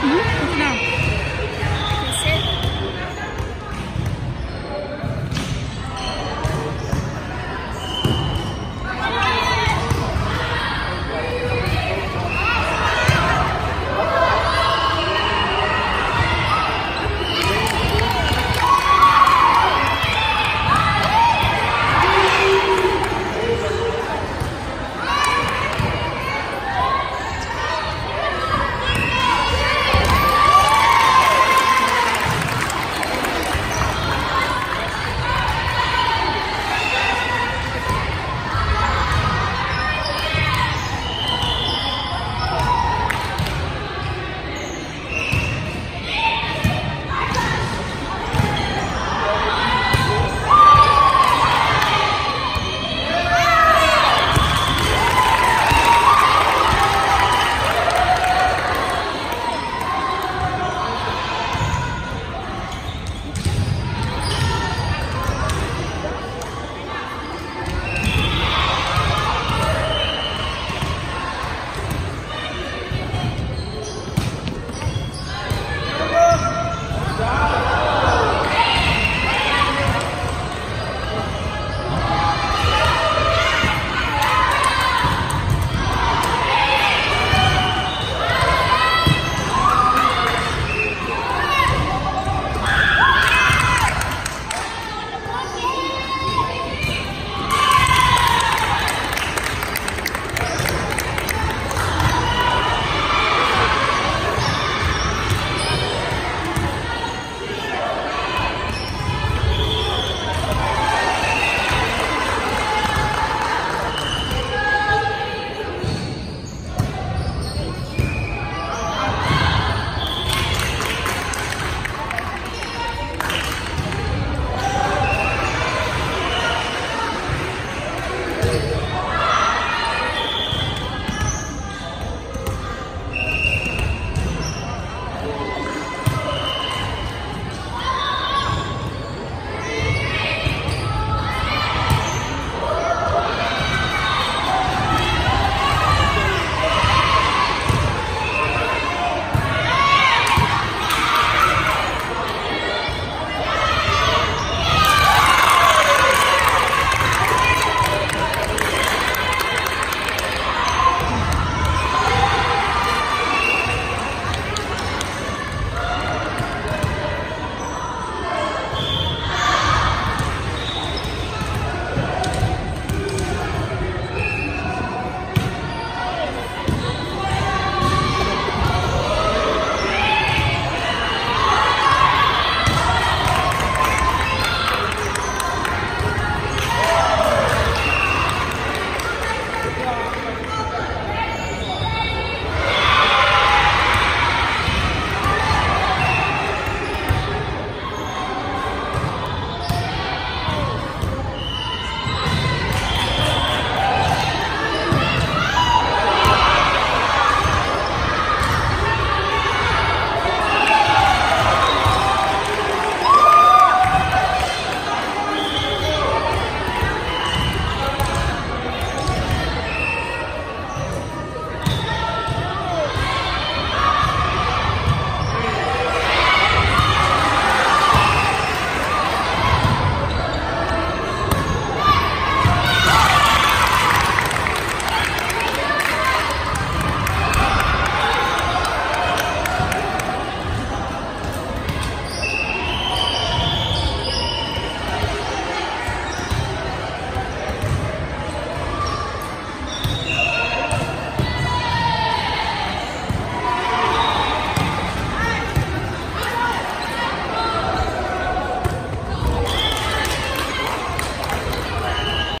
嗯？